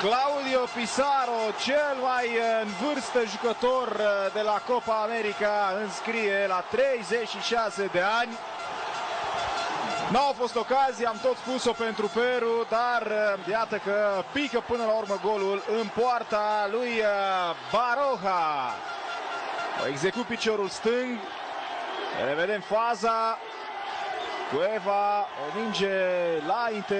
Claudio Pizarro, cel mai eh, în vârstă jucător eh, de la Copa America, înscrie la 36 de ani. Nu au fost ocazii, am tot spus-o pentru Peru, dar eh, iată că pică până la urmă golul în poarta lui Baroja. O execut piciorul stâng. Revedem faza. Cueva, o minge la inter.